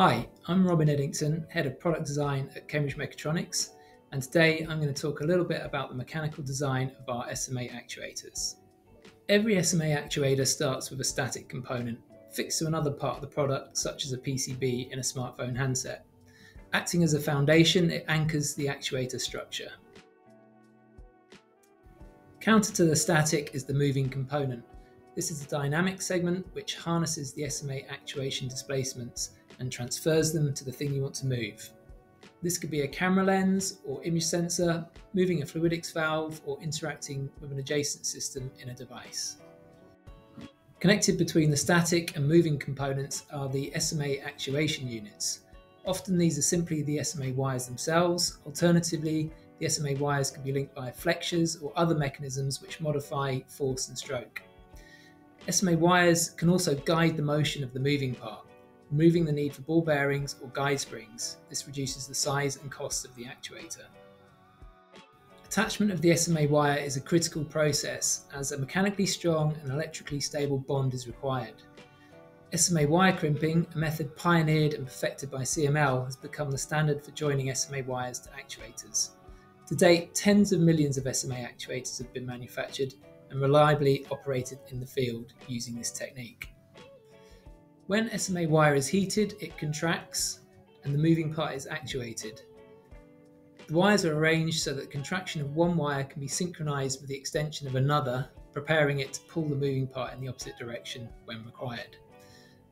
Hi, I'm Robin Eddington, Head of Product Design at Cambridge Mechatronics, and today I'm going to talk a little bit about the mechanical design of our SMA actuators. Every SMA actuator starts with a static component, fixed to another part of the product, such as a PCB in a smartphone handset. Acting as a foundation, it anchors the actuator structure. Counter to the static is the moving component. This is a dynamic segment which harnesses the SMA actuation displacements and transfers them to the thing you want to move. This could be a camera lens or image sensor, moving a fluidics valve, or interacting with an adjacent system in a device. Connected between the static and moving components are the SMA actuation units. Often these are simply the SMA wires themselves. Alternatively, the SMA wires can be linked by flexures or other mechanisms which modify force and stroke. SMA wires can also guide the motion of the moving part removing the need for ball bearings or guide springs. This reduces the size and cost of the actuator. Attachment of the SMA wire is a critical process as a mechanically strong and electrically stable bond is required. SMA wire crimping, a method pioneered and perfected by CML, has become the standard for joining SMA wires to actuators. To date, tens of millions of SMA actuators have been manufactured and reliably operated in the field using this technique. When SMA wire is heated, it contracts and the moving part is actuated. The wires are arranged so that contraction of one wire can be synchronized with the extension of another, preparing it to pull the moving part in the opposite direction when required.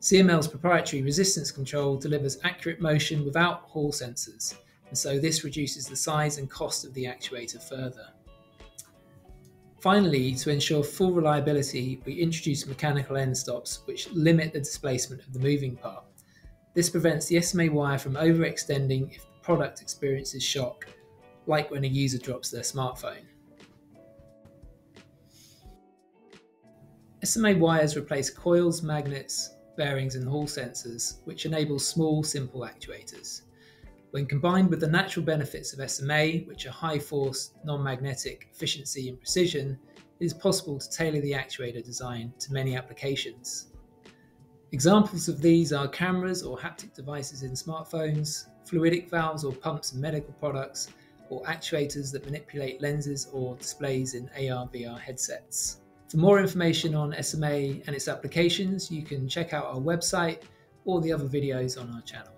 CML's proprietary resistance control delivers accurate motion without Hall sensors, and so this reduces the size and cost of the actuator further. Finally, to ensure full reliability, we introduce mechanical end stops which limit the displacement of the moving part. This prevents the SMA wire from overextending if the product experiences shock, like when a user drops their smartphone. SMA wires replace coils, magnets, bearings and Hall sensors, which enable small, simple actuators. When combined with the natural benefits of SMA, which are high force, non magnetic, efficiency, and precision, it is possible to tailor the actuator design to many applications. Examples of these are cameras or haptic devices in smartphones, fluidic valves or pumps in medical products, or actuators that manipulate lenses or displays in AR VR headsets. For more information on SMA and its applications, you can check out our website or the other videos on our channel.